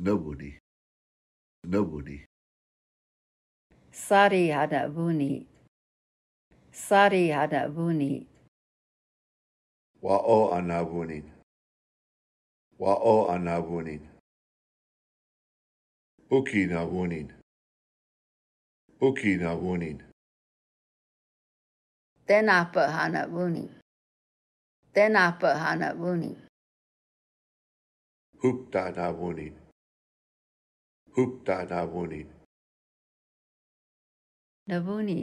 nobody, nobody. Sari hanabuni, sari hanabuni. Wa'o anabunin, wa'o anabunin. Uki nabunin, uki nabunin. Denapa hanabunin, denapa hanabunin. Hupta nabunin. ဥပ္ပတာနာဝုန်နိနဗုန်နိ